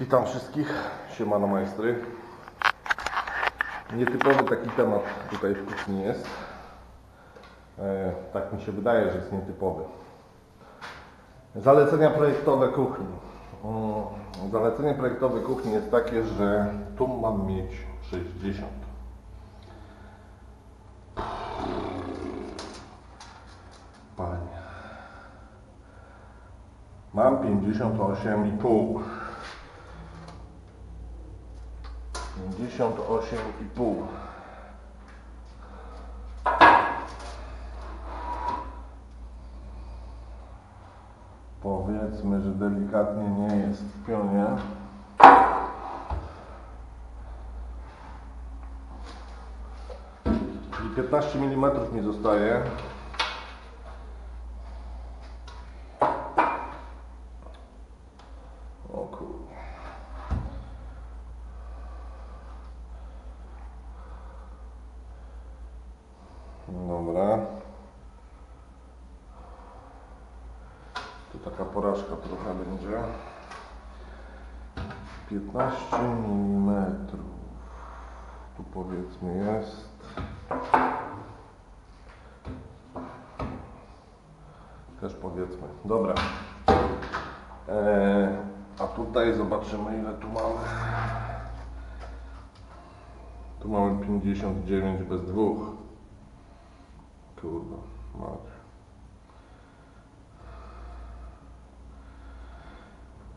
Witam wszystkich, siemano majstry. Nietypowy taki temat tutaj w kuchni jest. E, tak mi się wydaje, że jest nietypowy. Zalecenia projektowe kuchni. Zalecenie projektowe kuchni jest takie, że tu mam mieć 60. Panie. Mam 58,5. 58,5. Powiedzmy, że delikatnie nie jest w pionie. Czyli 15 mm mi zostaje. O kurde. Dobra. Tu taka porażka trochę będzie. 15 mm. Tu powiedzmy jest. Też powiedzmy. Dobra. Eee, a tutaj zobaczymy ile tu mamy. Tu mamy 59 bez dwóch. Kurwa, mać.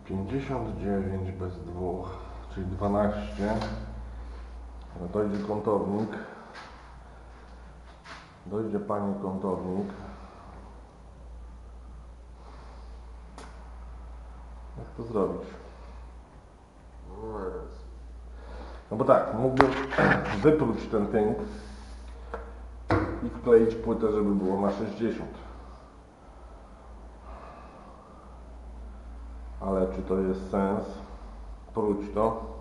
59 bez dwóch, czyli 12. No Dojdzie kątownik. Dojdzie pani kątownik. Jak to zrobić? No bo tak, mógłbym wypróć ten tynk i wkleić płytę, żeby było na 60. Ale czy to jest sens? Próć to.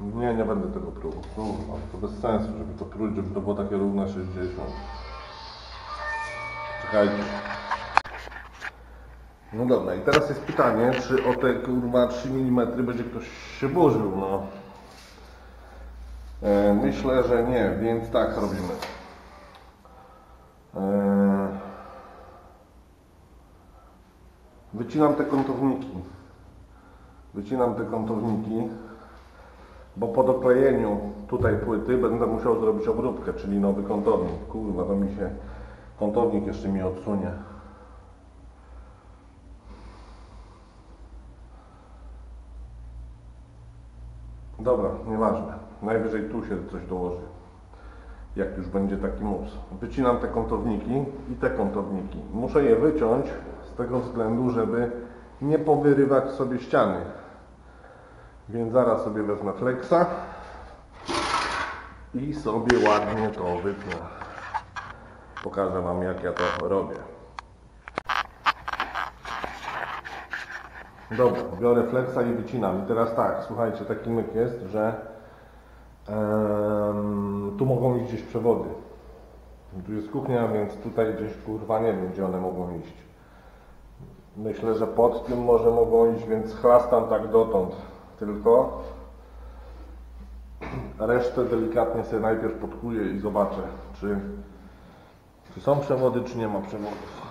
Nie, nie będę tego próbował. To bez sensu, żeby to próć, żeby to było takie równe 60. Czekajcie. No dobra, i teraz jest pytanie, czy o te kurwa 3 mm będzie ktoś się burzył, no. E, myślę, że nie, więc tak robimy. Wycinam te kątowniki. Wycinam te kątowniki, bo po doklejeniu tutaj płyty będę musiał zrobić obróbkę, czyli nowy kątownik. Kurwa, to mi się kątownik jeszcze mi odsunie. Dobra, nieważne. Najwyżej tu się coś dołoży. Jak już będzie taki mus. Wycinam te kątowniki i te kątowniki. Muszę je wyciąć z tego względu, żeby nie powyrywać sobie ściany. Więc zaraz sobie wezmę flexa i sobie ładnie to wytnę. Pokażę Wam jak ja to robię. Dobra, biorę flexa i wycinam. I teraz tak, słuchajcie, taki myk jest, że tu mogą iść gdzieś przewody. Tu jest kuchnia, więc tutaj gdzieś kurwa nie wiem, gdzie one mogą iść. Myślę, że pod tym może mogą iść, więc chlastam tak dotąd tylko. Resztę delikatnie sobie najpierw podkuję i zobaczę, czy, czy są przewody, czy nie ma przewodów.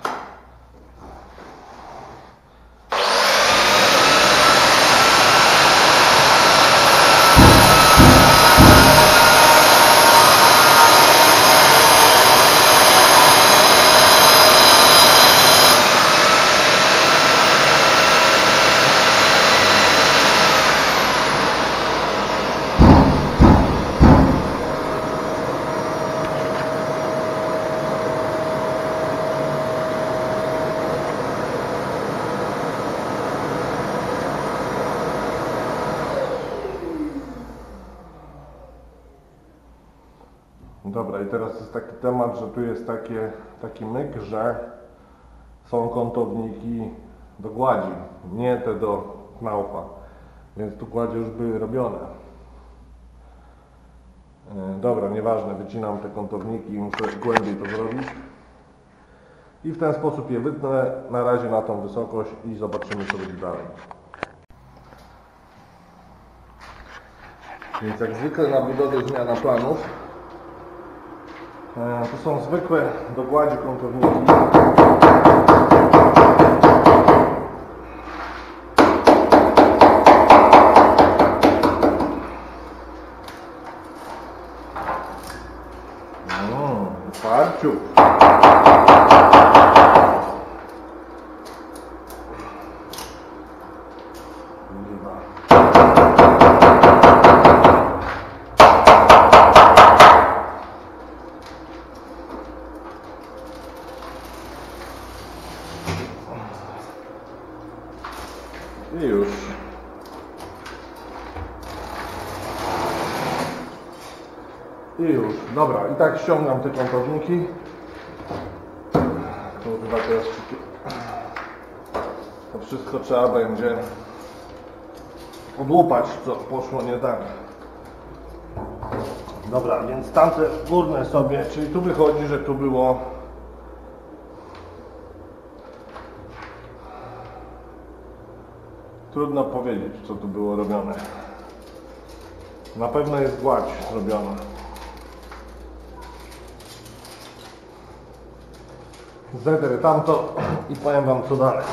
Dobra, i teraz jest taki temat, że tu jest takie, taki myk, że są kątowniki do gładzi, nie te do knaufa, więc tu gładzie już były robione. E, Dobra, nieważne, wycinam te kątowniki, muszę głębiej to zrobić. I w ten sposób je wytnę na razie na tą wysokość i zobaczymy co będzie dalej. Więc jak zwykle na budowie zmiana planów. E, To są zwykłe dogładzi kątowniki. Mm, Parciu. Kurwa. I już. I już. Dobra, i tak ściągam te kątowniki. To chyba teraz to wszystko trzeba będzie odłupać, co poszło nie tak. Dobra, więc tamte górne sobie, czyli tu wychodzi, że tu było Trudno powiedzieć, co tu było robione. Na pewno jest gładź zrobiona. Zedrę tamto i powiem Wam co dalej.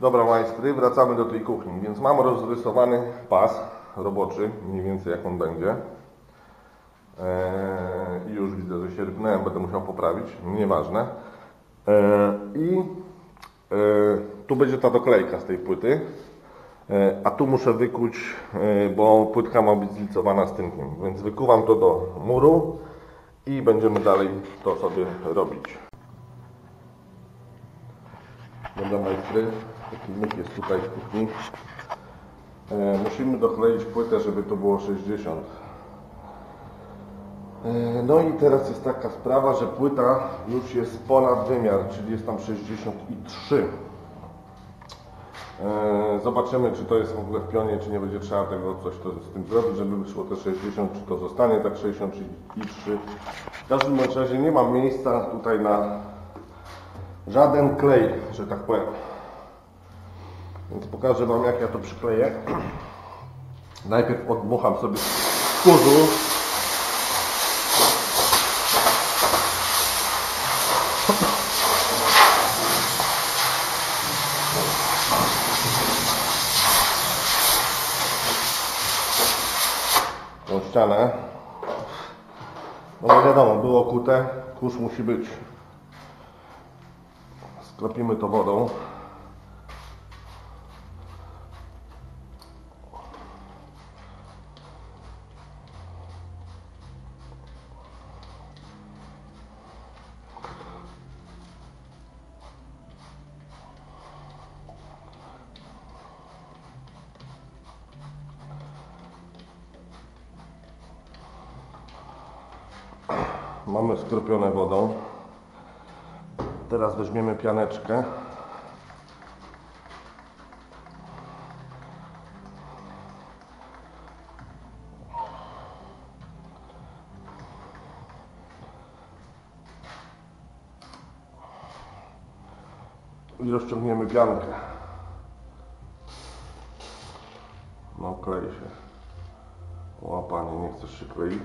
Dobra majstry, wracamy do tej kuchni. Więc mam rozrysowany pas roboczy, mniej więcej jak on będzie. Eee, I już widzę, że się rybnąłem, będę musiał poprawić, nieważne. Eee, I E, tu będzie ta doklejka z tej płyty, e, a tu muszę wykuć, bo płytka ma być zlicowana z tynkiem, więc wykuwam to do muru i będziemy dalej to sobie robić. Dobra majstry, taki myk jest tutaj w kuchni. Musimy dokleić płytę, żeby to było 60. No i teraz jest taka sprawa, że płyta już jest ponad wymiar, czyli jest tam 63. E, Zobaczymy, czy to jest w ogóle w pionie, czy nie będzie trzeba tego coś to z tym zrobić, żeby wyszło te 60, czy to zostanie tak 63. W każdym razie nie mam miejsca tutaj na żaden klej, że tak powiem. Więc pokażę Wam jak ja to przykleję. Najpierw odmucham sobie kurzu. Tą ścianę. No bo wiadomo, było kute, kurz musi być. Skropimy to wodą. Mamy skropione wodą. Teraz weźmiemy pianeczkę. I rozciągniemy piankę. No klei się. O panie, nie chcesz się kleić?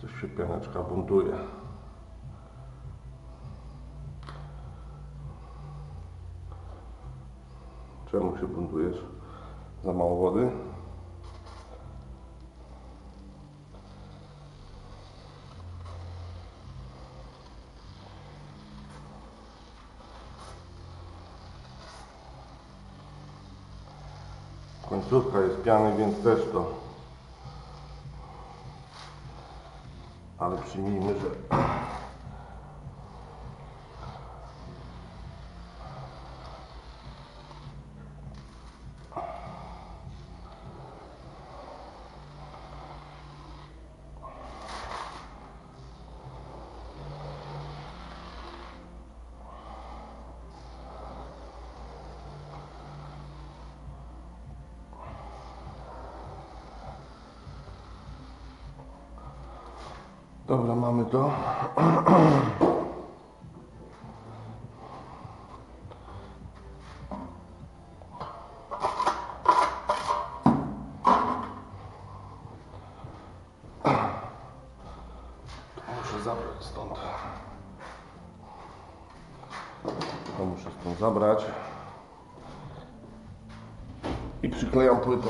Coś się pianeczka buntuje. Czemu się buntujesz? Za mało wody? Końcówka jest piany, więc też to ale przyjmijmy, że Dobra, mamy to. Muszę zabrać stąd. To muszę stąd zabrać. I przyklejam płytę.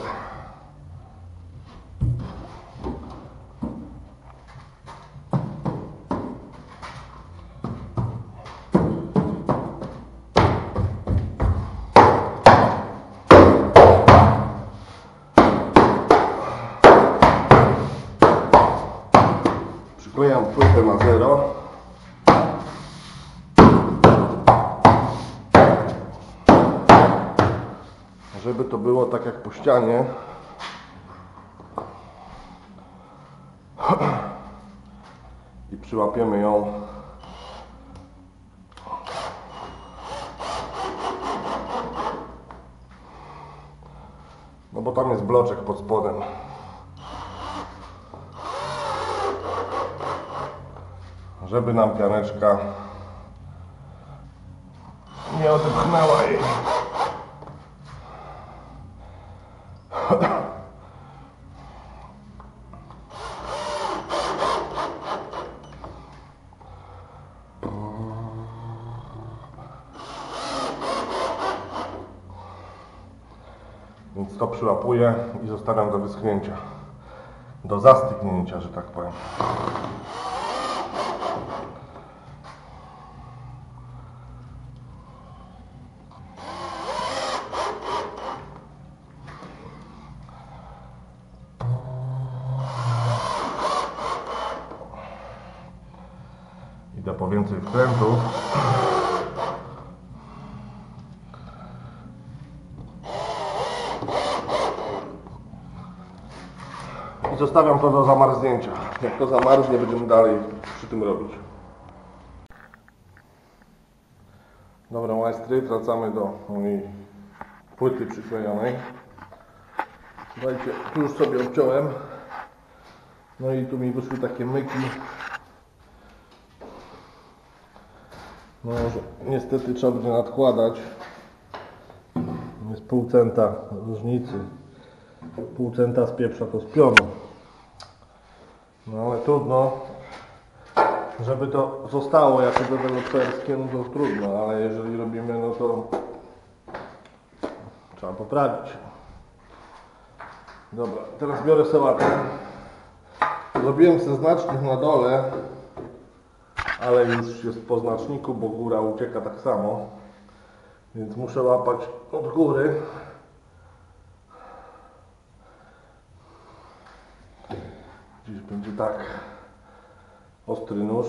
Ścianie. I przyłapiemy ją. No bo tam jest bloczek pod spodem. żeby nam pianeczka nie odepchnęła jej. Więc to i zostawiam do wyschnięcia. Do zastygnięcia, że tak powiem. Idę po więcej wkrętów. Zostawiam to do zamarznięcia. Jak to zamarznie, będziemy dalej przy tym robić. Dobra, majstry, wracamy do mojej płyty przyklejonej. Słuchajcie, tu już sobie obciąłem. No i tu mi wyszły takie myki. No, że niestety trzeba będzie nadkładać. Jest pół centa różnicy. Pół centa z pieprza to z pionu. No ale trudno. Żeby to zostało jako deweloperskie, no to trudno, ale jeżeli robimy, no to trzeba poprawić. Dobra, teraz biorę sałatę. Zrobiłem sobie znacznik na dole, ale już jest po znaczniku, bo góra ucieka tak samo. Więc muszę łapać od góry. Dziś będzie tak. Ostry nóż.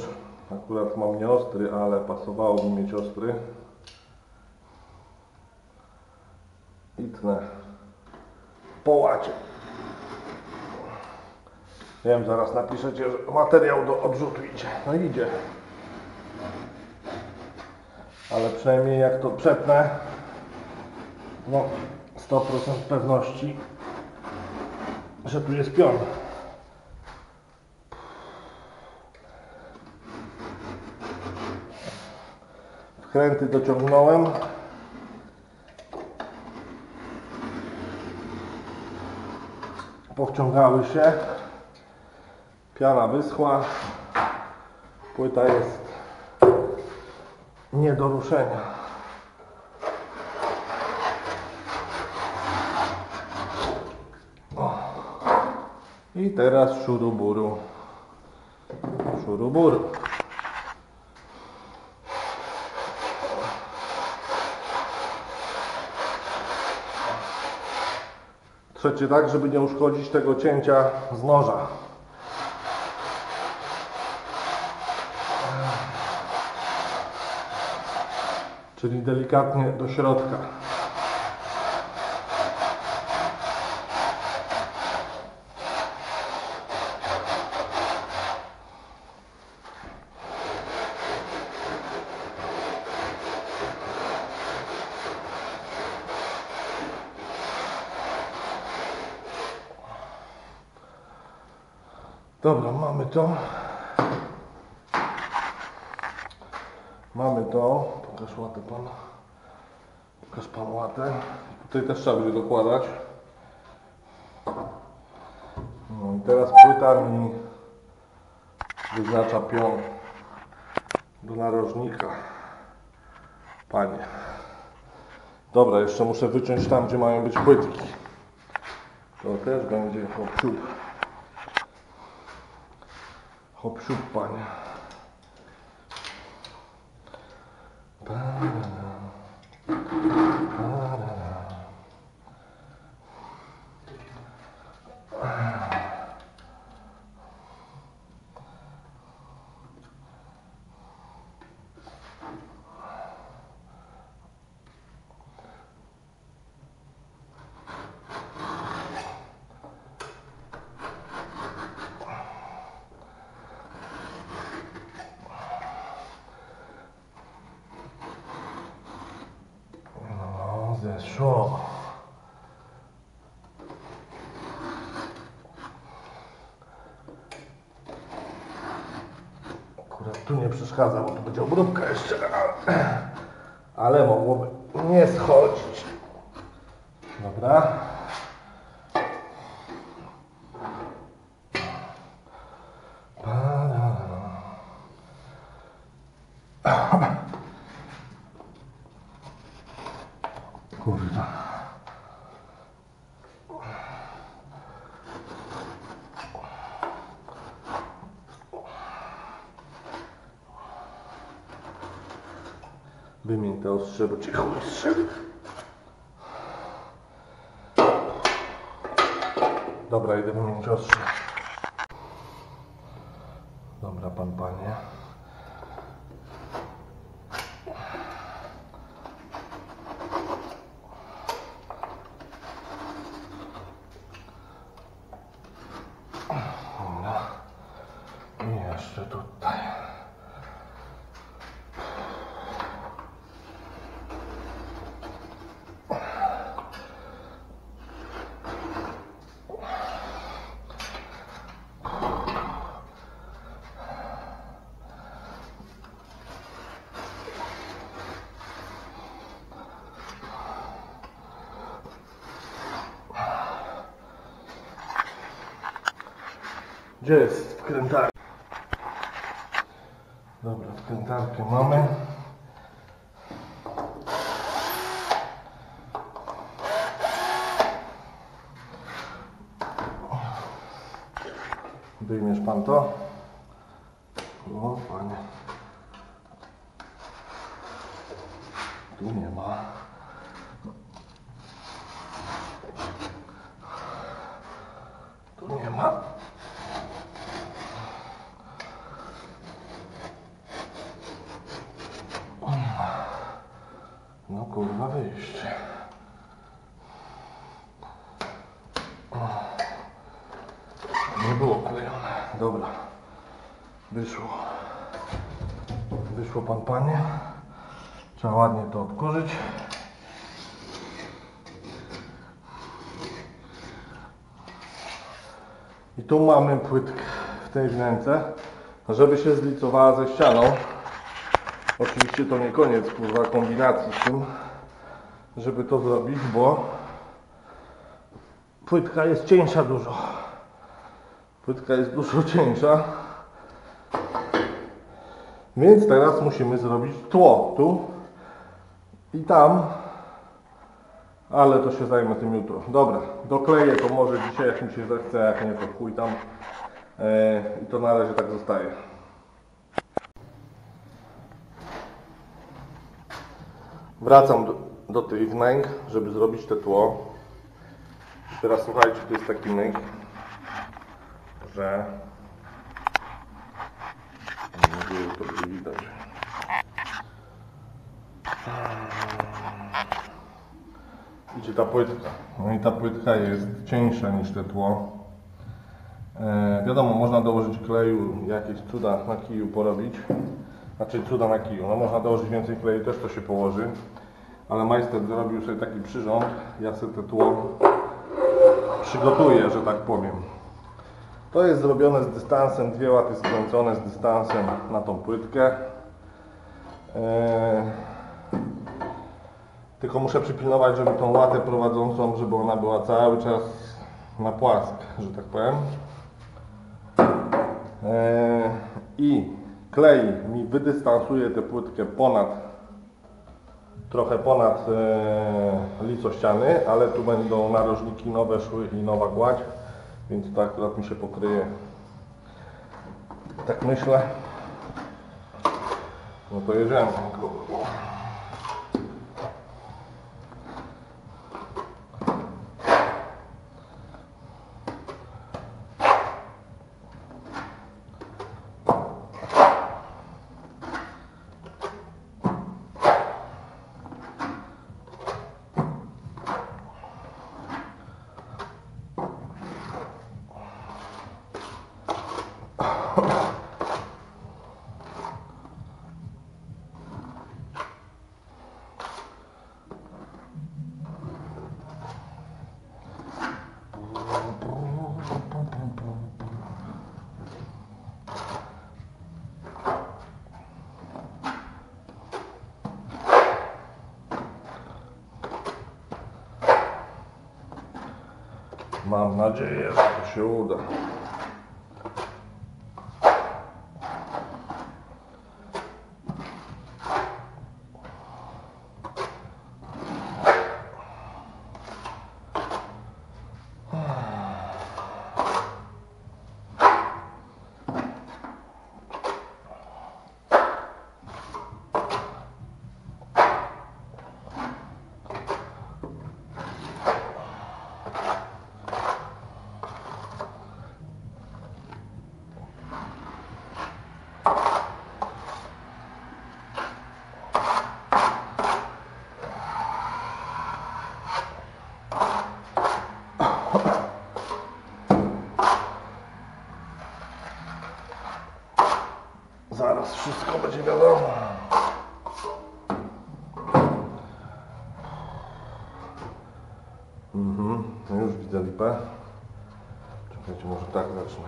Akurat mam nie ostry, ale pasowało mi mieć ostry. I tnę po łacie. Wiem, zaraz napiszecie, że materiał do odrzutu idzie. No idzie. Ale przynajmniej jak to przetnę, no 100% pewności, że tu jest pion. Wkręty dociągnąłem. Powciągały się. Piana wyschła. Płyta jest nie do ruszenia. I teraz szuruburu. Szuruburu. Trzecie tak, żeby nie uszkodzić tego cięcia z noża. Czyli delikatnie do środka. Dobra, mamy to. Mamy to. Pokaż łatę pan. Pokaż pan łatę. Tutaj też trzeba będzie dokładać. No i teraz płyta mi wyznacza pion do narożnika. Panie. Dobra, jeszcze muszę wyciąć tam, gdzie mają być płytki. To też będzie obciup. Hauptschubbahn. Zeszło. Akurat tu nie przeszkadza, bo tu będzie obróbka jeszcze, ale mogłoby nie schodzić. Dobra. Kurwa. Wymień te ostrze, bo cię chuj strzeli. Dobra, idę wymienić ostrze. Dobra, pan panie. Dobra. I jeszcze tutaj. Gdzie jest wkrętarka? Dobra, wkrętarkę mamy. Wyjmiesz pan to? O, panie. Tu nie ma. Tu nie ma. No kurwa wyjście. Nie było klejone. Dobra. Wyszło. Wyszło pan panie. Trzeba ładnie to odkurzyć. I tu mamy płytkę w tej wnęce, żeby się zlicowała ze ścianą. Oczywiście to nie koniec kurwa kombinacji z tym, żeby to zrobić, bo płytka jest cieńsza dużo. Płytka jest dużo cieńsza. Więc teraz musimy zrobić tło tu i tam. Ale to się zajmę tym jutro. Dobra, dokleję to może dzisiaj, jak mi się zechce, jak nie to chuj tam. E, I to na razie tak zostaje. Wracam do, do tych wnęk, żeby zrobić te tło. Teraz słuchajcie, to jest taki myk, że nadzieję, że to będzie widać. Idzie ta płytka. No i ta płytka jest cieńsza niż te tło. E, wiadomo, można dołożyć kleju, jakieś cuda na kiju porobić. Znaczy cuda na kiju. No można dołożyć więcej kleju, też to się położy. Ale majster zrobił sobie taki przyrząd. Ja sobie te tło przygotuję, że tak powiem. To jest zrobione z dystansem, dwie łaty skręcone z dystansem na tą płytkę. Eee, tylko muszę przypilnować, żeby tą łatę prowadzącą, żeby ona była cały czas na płask, że tak powiem. Eee, I klej mi wydystansuje tę płytkę ponad trochę ponad e, lico ściany, ale tu będą narożniki nowe szły i nowa gładź, więc to akurat mi się pokryje. Tak myślę. No to jedziemy. Mam nadzieję, że to się uda. Zaraz wszystko będzie wiadomo. Mhm, już widzę lipę. Czekajcie, może tak zacznę.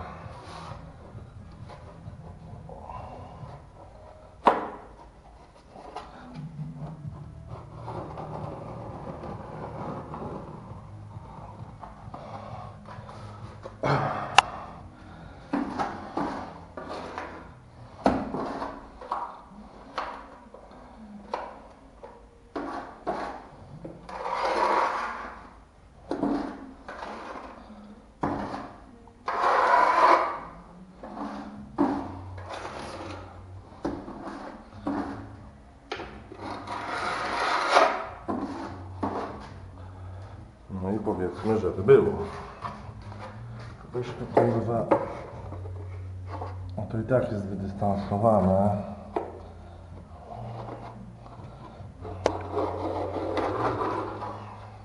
No powiedzmy, żeby było. Weźmy kurwa. No to i tak jest wydystansowane.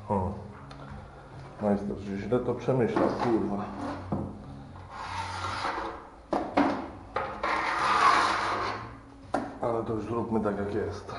O. Majster, że źle to przemyślał, kurwa. Ale to już zróbmy tak jak jest.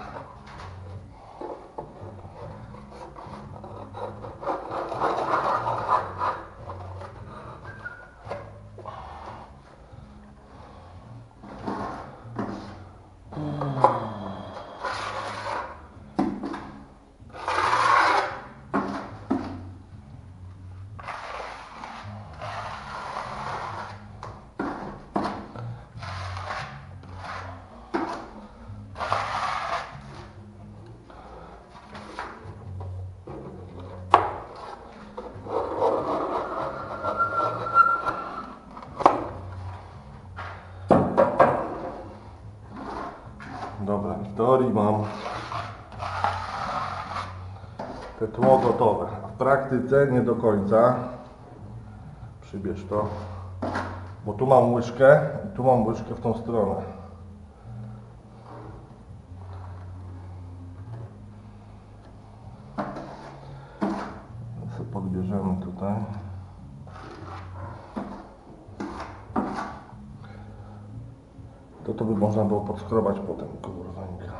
Dobra, w teorii mam te tło gotowe. W praktyce nie do końca. Przybierz to. Bo tu mam łyżkę i tu mam łyżkę w tą stronę. sobie podbierzemy tutaj. To to by podskrobać potem, kurwańka.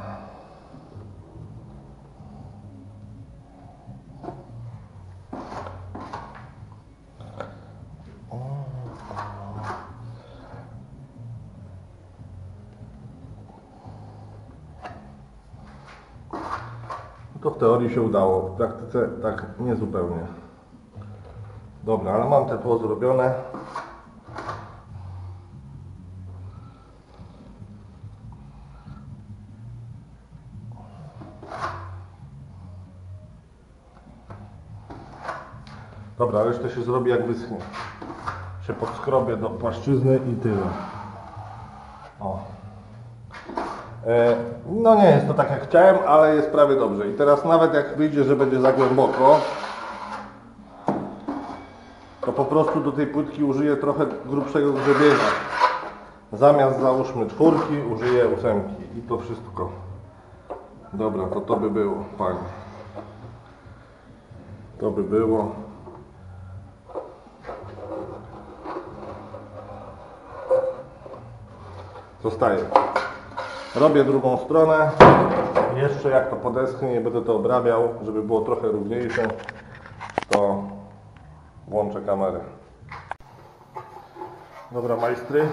To w teorii się udało, w praktyce tak niezupełnie. Dobra, ale mam te tło zrobione. Dobra, resztę się zrobi jak wyschnie. Się podskrobię do płaszczyzny i tyle. O. E, No nie jest to tak jak chciałem, ale jest prawie dobrze. I teraz nawet jak wyjdzie, że będzie za głęboko, to po prostu do tej płytki użyję trochę grubszego grzebienia. Zamiast załóżmy czwórki, użyję ósemki. I to wszystko. Dobra, to to by było. Fajnie. To by było. Zostaje. Robię drugą stronę. Jeszcze jak to podeschnie, nie będę to obrabiał, żeby było trochę równiejsze, to włączę kamerę. Dobra majstry.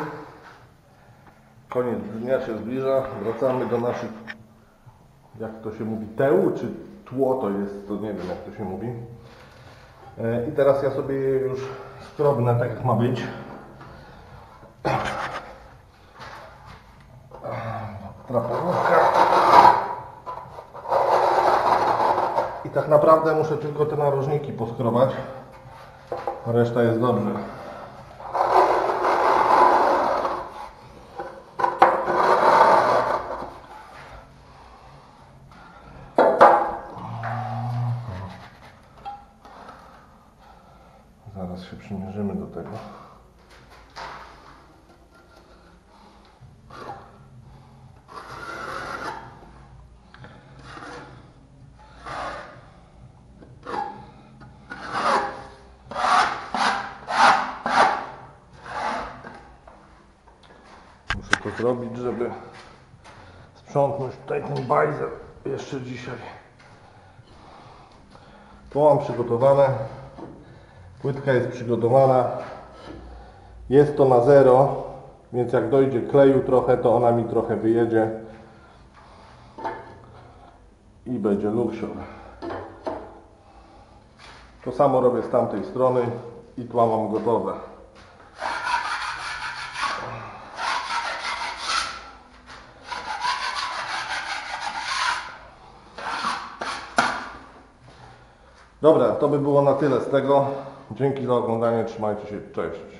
Koniec dnia się zbliża. Wracamy do naszych, jak to się mówi, teł, czy tło to jest, to nie wiem jak to się mówi. E, I teraz ja sobie je już skrobnę tak jak ma być. Traponówka. I tak naprawdę muszę tylko te narożniki poskrobać. a Reszta jest dobrze. Zaraz się przymierzymy do tego. Muszę to zrobić, żeby sprzątnąć tutaj ten bajzer jeszcze dzisiaj. To mam przygotowane. Płytka jest przygotowana. Jest to na zero, więc jak dojdzie kleju trochę, to ona mi trochę wyjedzie. I będzie luksior. To samo robię z tamtej strony i tła mam gotowe. Dobra, to by było na tyle z tego. Dzięki za oglądanie, trzymajcie się, cześć.